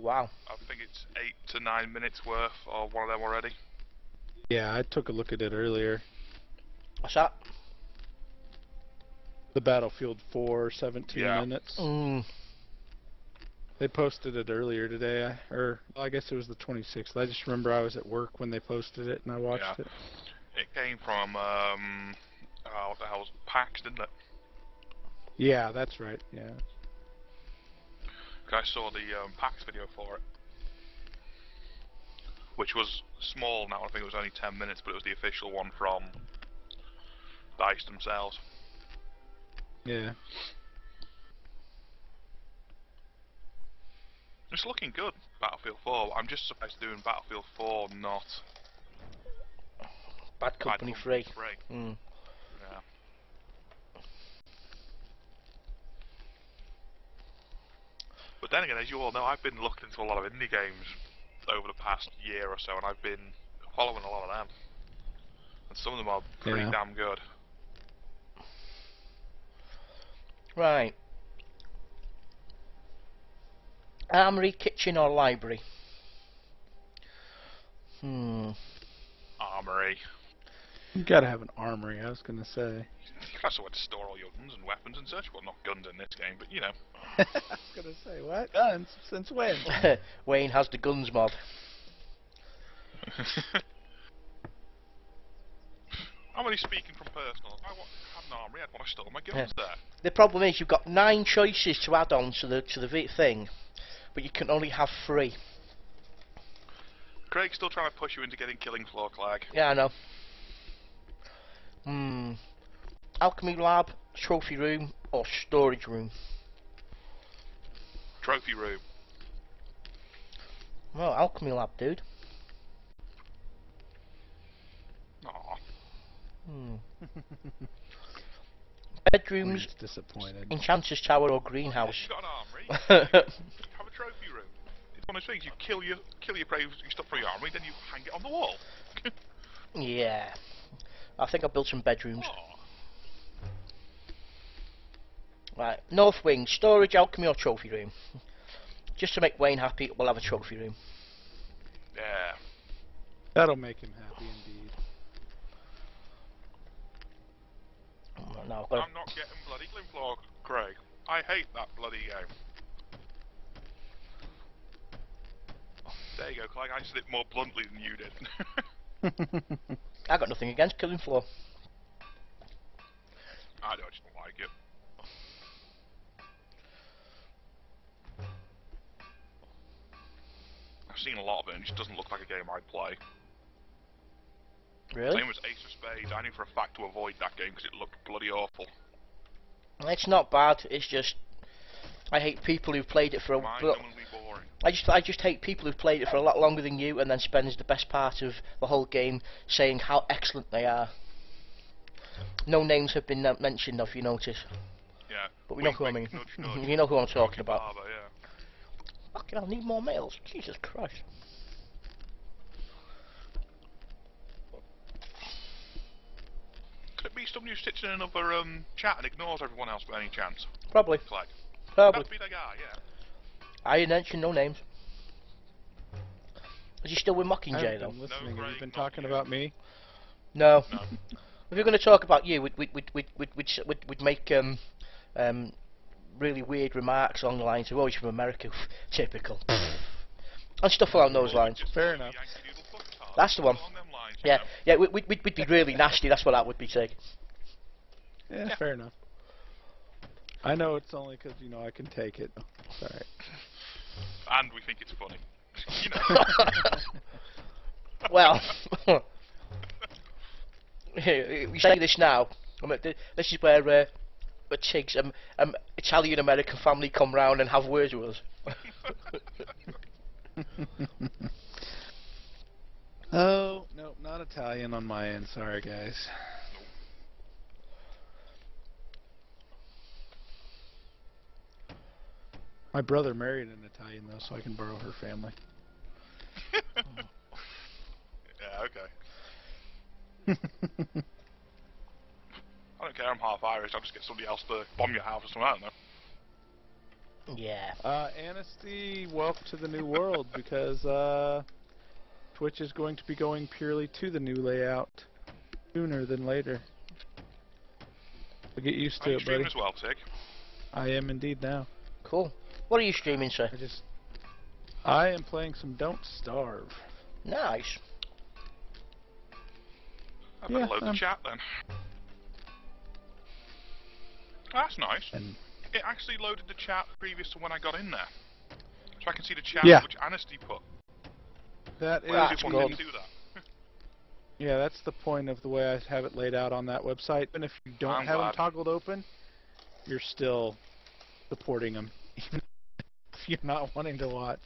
wow. I think it's eight to nine minutes worth of one of them already. Yeah, I took a look at it earlier. What's that? The Battlefield 4, 17 Yeah. minutes. Mm. They posted it earlier today, or well, I guess it was the 26th. I just remember I was at work when they posted it and I watched Yeah. it. It came from um, oh, what the hell was it? PAX, didn't it? Yeah, that's right. Yeah. 'Cause I saw the um, PAX video for it, which was small. Now I think it was only ten minutes, but it was the official one from Dice themselves. Yeah. It's looking good, Battlefield 4. I'm just surprised they're doing Battlefield 4, not Bad Bad Company Company free. 3. Mm. Yeah. But then again, as you all know, I've been looking into a lot of indie games over the past year or so, and I've been following a lot of them. And some of them are pretty Yeah. damn good. Right. Armory, kitchen, or library? Hmm. Armory. You gotta have an armory, I was gonna say. That's where to store all your guns and weapons and such. Well, not guns in this game, but you know. I was gonna say, what? Guns? Since when? Wayne has the guns mod. I'm only speaking from personal. I wa- had an armory, I'd want to store my guns there. The problem is you've got nine choices to add on to the to the thing, but you can only have three. Craig's still trying to push you into getting Killing Floor Clegg. Yeah, I know. Alchemy lab, trophy room, or storage room? Trophy room. Well, alchemy lab, dude. Aw. Hmm. Bedrooms, Wayne's disappointed. enchanter's tower, or If greenhouse? you've got an armory, have a trophy room. It's one of those things, you kill your kill your prey, your stuff from your armory, then you hang it on the wall. yeah. I think I built some bedrooms. Aw. Right, north wing, storage, alchemy, or trophy room? Just to make Wayne happy, we'll have a trophy room. Yeah. That'll make him happy indeed. Oh, No, I've got I'm not getting bloody Killing Craig. I hate that bloody game. There you go, Craig. I said it more bluntly than you did. I got nothing against killing floor. Seen a lot of it and it just doesn't look like a game I'd play. Really? Same as Ace of Spades. I knew for a fact to avoid that game because it looked bloody awful. It's not bad. It's just I hate people who've played it for a. Boring. I just I just hate people who've played it for a lot longer than you and then spends the best part of the whole game saying how excellent they are. No names have been mentioned, if you notice, Yeah. but we know Wink, who I mean. Nudge, nudge. you know who I'm talking about. Barber, yeah. Fucking, I need more males. Jesus Christ. Could it be somebody who sits in another um, chat and ignores everyone else by any chance? Probably, Flag. probably. That'd be the guy, yeah. I didn't mention no names. Is he still with I Mockingjay haven't though? been listening. No, Have you been talking about me? No. No. If you're going to talk about you, we'd we'd we'd we'd we'd, we'd, we'd, we'd make um um really weird remarks along the lines of, "Oh, he's from America," typical, and stuff along those lines. Fair enough. Yankee Doodle Fuckers, That's the one. along them lines, you Yeah, yeah, we- we'd we'd, we'd be really nasty. That's what that would be saying. Yeah, Yeah. fair enough. I know it's only because, you know I can take it. It's alright. And we think it's funny. you know. well, here, we say this now. I mean, th- this is where uh, a Tiggs, um, um, Italian American family come round and have words with us. oh no, not Italian on my end. Sorry, guys. My brother married an Italian though, so I can borrow her family. yeah, okay. I don't care, I'm half Irish, I'll just get somebody else to bomb your house or something, I don't know. Yeah. Uh, Amnesty, welcome to the new world because uh, Twitch is going to be going purely to the new layout sooner than later. I'll get used Are to you it, streaming buddy. as well, Tig? I am indeed now. Cool. What are you streaming, sir? I just, I am playing some Don't Starve. Nice. I better Yeah, load the um, chat then. That's nice. And It actually loaded the chat previous to when I got in there. So I can see the chat Yeah. which Amnesty put. that is Well, I that's just wanted good. to do that. Yeah, that's the point of the way I have it laid out on that website. And if you don't I'm have glad. them toggled open, you're still supporting them, if you're not wanting to watch.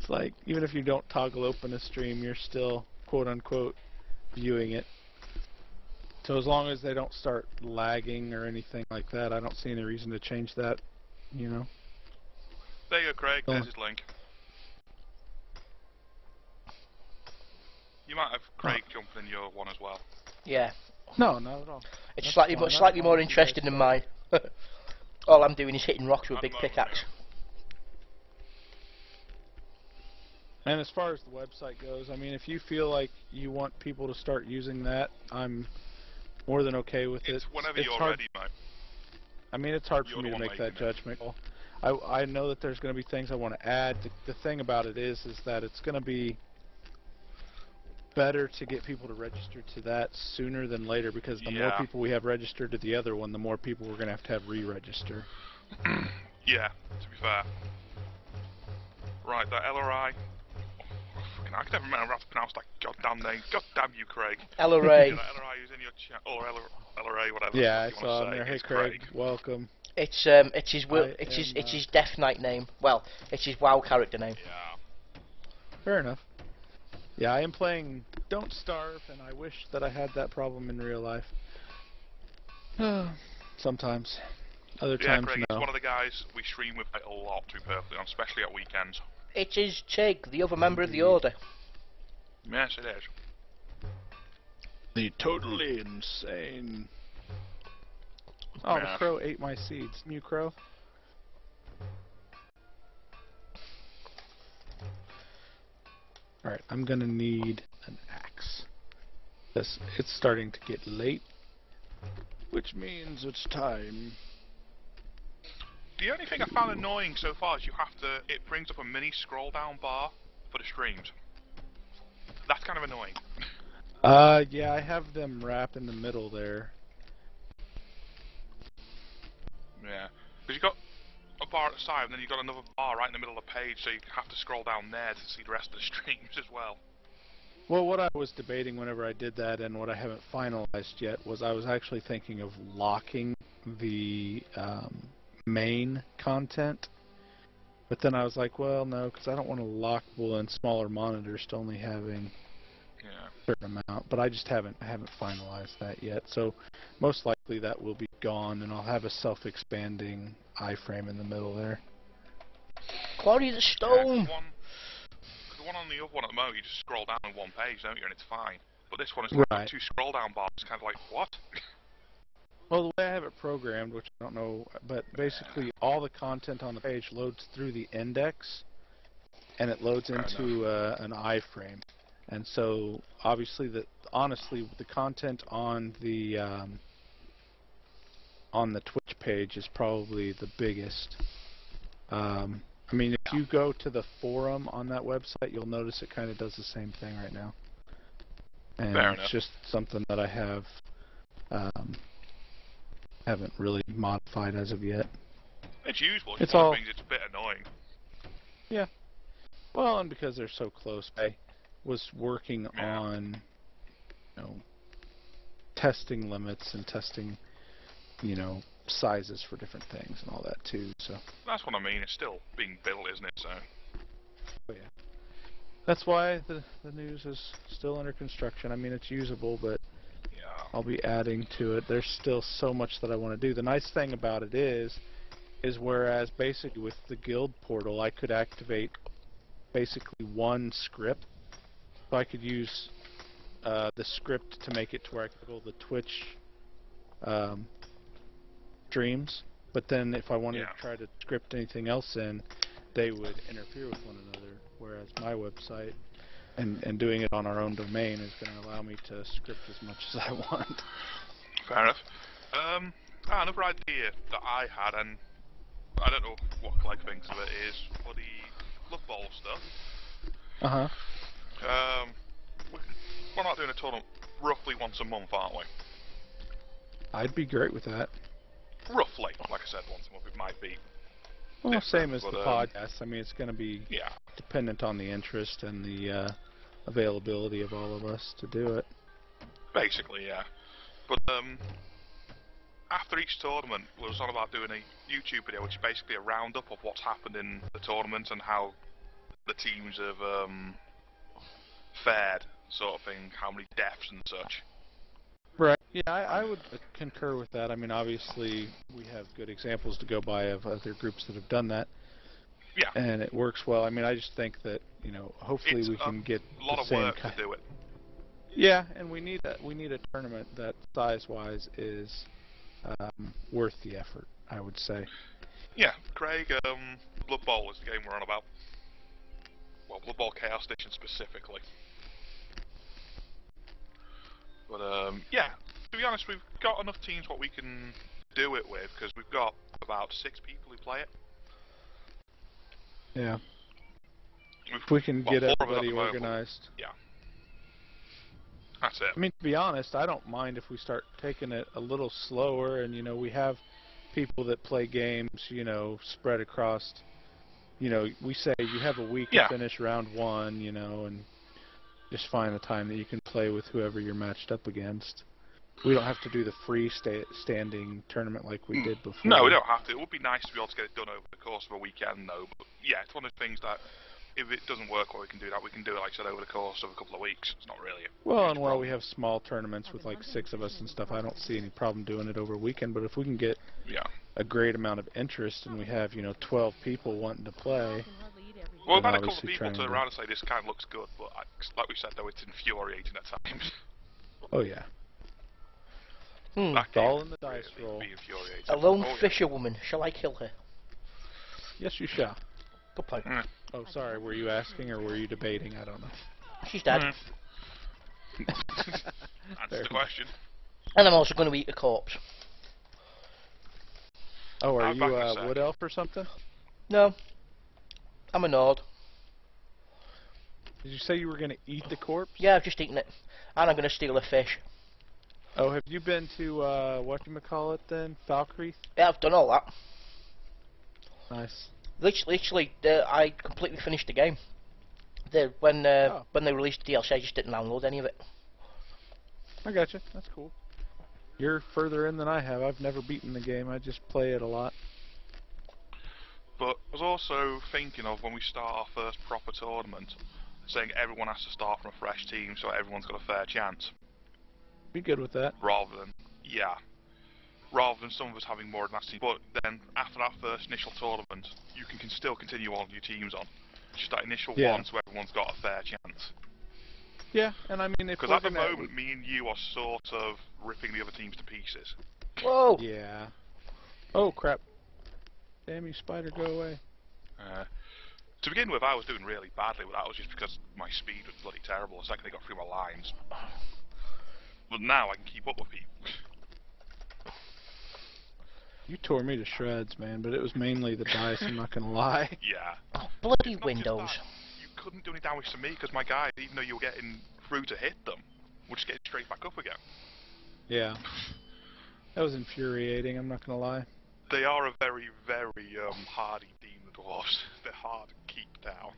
It's like even if you don't toggle open a stream, you're still quote unquote viewing it. So as long as they don't start lagging or anything like that, I don't see any reason to change that. You know. There you go, Craig. Oh. There's his link. You might have Craig oh. jumping in your one as well. Yeah. No, not at all. It's That's slightly fine, more, slightly more if you guys interesting than mine. All I'm doing is hitting rocks with a I'm big pickaxe. And as far as the website goes, I mean, if you feel like you want people to start using that, I'm more than okay with It's it. whenever it's you're hard. I mean, it's hard for You're me to make that judgment call. I I know that there's going to be things I want to add. The, the thing about it is, is that it's going to be better to get people to register to that sooner than later because the more people we have registered to the other one, the more people we're going to have to have re-register. Yeah, to be fair. Right, that LRI. Fucking, I can never remember how to pronounce that goddamn name. Goddamn you, Craig. LRA. Yeah, that LRI is in your chat, or L- LRA, whatever. Yeah, I the saw wanna there. say. Hey, It's Craig, welcome. It's um, it's his wi- I it's his it's his Death Knight name. Well, it's his WoW character name. Yeah. Fair enough. Yeah, I am playing Don't Starve, and I wish that I had that problem in real life. Sometimes. Other Yeah, times, Craig, no. he's one of the guys we stream with a lot, to be perfectly honest, especially at weekends. It is Tig, the other member of the Order. Yes, it is. The totally insane. Oh, Yeah. the crow ate my seeds. New crow. Alright, I'm gonna need an axe. This it's starting to get late. Which means it's time. The only thing I found annoying so far is you have to. It brings up a mini scroll down bar for the streams. That's kind of annoying. Uh yeah, I have them wrap in the middle there. Yeah. Because you've got a bar at the side, and then you've got another bar right in the middle of the page, so you have to scroll down there to see the rest of the streams as well. Well, what I was debating whenever I did that, and what I haven't finalized yet, was I was actually thinking of locking the um, main content. But then I was like, well, no, because I don't want to lock well in smaller monitors to only having Yeah. a certain amount. But I just haven't I haven't finalized that yet. So most likely that will be gone, and I'll have a self-expanding iframe in the middle there. Quarry the Yeah, Stone. 'cause one, 'cause the one on the other one at the moment, you just scroll down on one page, don't you, and it's fine. But this one is like Right. two scroll down bars. It's kind of like what? Well, the way I have it programmed, which I don't know, but basically all the content on the page loads through the index, and it loads into uh, an iframe. And so, obviously, the honestly, the content on the um, on the Twitch page is probably the biggest. Um, I mean, if you go to the forum on that website, you'll notice it kind of does the same thing right now. And Fair it's enough. just something that I have um, haven't really modified as of yet. It's usable. It's It's all- things it's a bit annoying. Yeah. Well, and because they're so close, I was working Yeah. on, you know, testing limits and testing, you know, sizes for different things and all that too. So That's what I mean. It's still being built, isn't it? So oh, Yeah. that's why the the news is still under construction. I mean, it's usable, but yeah. I'll be adding to it. There's still so much that I want to do. The nice thing about it is, is whereas basically with the guild portal, I could activate basically one script. So I could use uh, the script to make it to where I could go the Twitch um, streams, But then if I wanted Yeah. to try to script anything else in, they would interfere with one another. Whereas my website and, and doing it on our own domain is going to allow me to script as much as I want. Fair enough. Um, ah, another idea that I had, and I don't know what Clegg thinks of it, is for the Blood Bowl stuff. Uh huh. Um, we- we're not doing a tournament roughly once a month, aren't we? I'd be great with that. Roughly, like I said, once a month. It might be. Well, same as the um, podcast. I mean, it's going to be Yeah. dependent on the interest and the uh, availability of all of us to do it. Basically, yeah. But um, after each tournament, we was on about doing a YouTube video, which is basically a roundup of what's happened in the tournament and how the teams have um, fared, sort of thing. How many deaths and such. Right. Yeah, I, I would concur with that. I mean, obviously, we have good examples to go by of other groups that have done that, Yeah, and it works well. I mean, I just think that you know, hopefully, It's we can get a lot the of same work to do it. Yeah, and we need a we need a tournament that size-wise is um, worth the effort. I would say. Yeah, Craig, um, Blood Bowl is the game we're on about. Well, Blood Bowl Chaos Edition specifically. But um, yeah, to be honest, we've got enough teams what we can do it with because we've got about six people who play it. Yeah. We've, If we can get four of us at everybody organized. Yeah. That's it. I mean, to be honest, I don't mind if we start taking it a little slower, and you know, we have people that play games, you know, spread across. You know, we say you have a week Yeah. to finish round one, you know, and just find a time that you can play with whoever you're matched up against. We don't have to do the free sta- standing tournament like we Mm. did before. No, we don't have to. It would be nice to be able to get it done over the course of a weekend, though. But yeah, it's one of the things that if it doesn't work or we can do that, we can do it, like I said, over the course of a couple of weeks. It's not really a Well, and while problem. we have small tournaments with like six of us and stuff, I don't see any problem doing it over a weekend. But if we can get Yeah. a great amount of interest and we have, you know, 12 people wanting to play, Well, we've Then had a couple of people turn to- around and say this kind of looks good, but like we said, though, it's infuriating at times. oh yeah, Hmm. That It's all in the dice really roll. A lone Oh, yeah. fisherwoman. Shall I kill her? yes you shall. Good point. Mm. Oh, sorry, were you asking or were you debating? I don't know. She's dead. Mm. Answer Fair the question. And I'm also going to eat a corpse. Oh, are I'll you back a uh, wood elf or something? No. I'm a Nord. Did you say you were going to eat the corpse? Yeah, I've just eaten it. And I'm going to steal a fish. Oh, have you been to uh, what you call it then? Falkreath? Yeah, I've done all that. Nice. Literally, literally uh, I completely finished the game. The, when uh, Oh. when they released the DLC, I just didn't download any of it. I gotcha. That's cool. You're further in than I have. I've never beaten the game. I just play it a lot. But I was also thinking of when we start our first proper tournament, saying everyone has to start from a fresh team so everyone's got a fair chance, Be good with that. rather than yeah, rather than some of us having more advanced teams. But then after that first initial tournament, you can, can still continue on your teams on. Just that initial Yeah. one, so everyone's got a fair chance. Yeah, and I mean, if Because at the gonna- moment, me and you are sort of ripping the other teams to pieces. Whoa! Yeah. Oh crap! Damn you, spider, go away. Uh, to begin with, I was doing really badly, but that was just because my speed was bloody terrible. The second they got through my lines. But now I can keep up with people. You tore me to shreds, man. But it was mainly the dice. I'm not gonna lie. Yeah. Oh, bloody windows. You couldn't do any damage to me because my guys, even though you were getting through to hit them, would just get straight back up again. Yeah. That was infuriating. I'm not gonna lie. They are a very, very um, hardy demon dwarves. They're hard to keep down.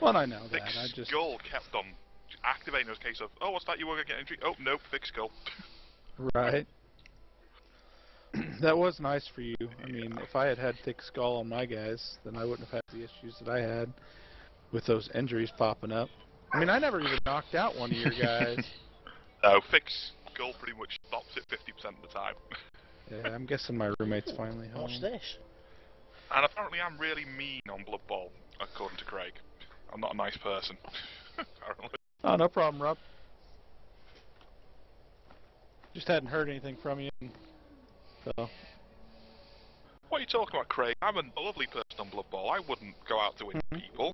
Well, I know Thick that. I just skull kept on activating. It was a case of, oh, what's that? You were getting injured? Oh, nope, thick skull. right. that was nice for you. I mean, Yeah. if I had had thick skull on my guys, then I wouldn't have had the issues that I had with those injuries popping up. I mean, I never even knocked out one of your guys. No, thick skull pretty much stops it 50% of the time. yeah, I'm guessing my roommate's finally home. What's this? And apparently I'm really mean on Blood Bowl, according to Craig. I'm not a nice person. apparently. Oh, no problem, Rob. Just hadn't heard anything from you. So, What are you talking about, Craig? I'm a lovely person on Blood Bowl. I wouldn't go out to win Mhm. people.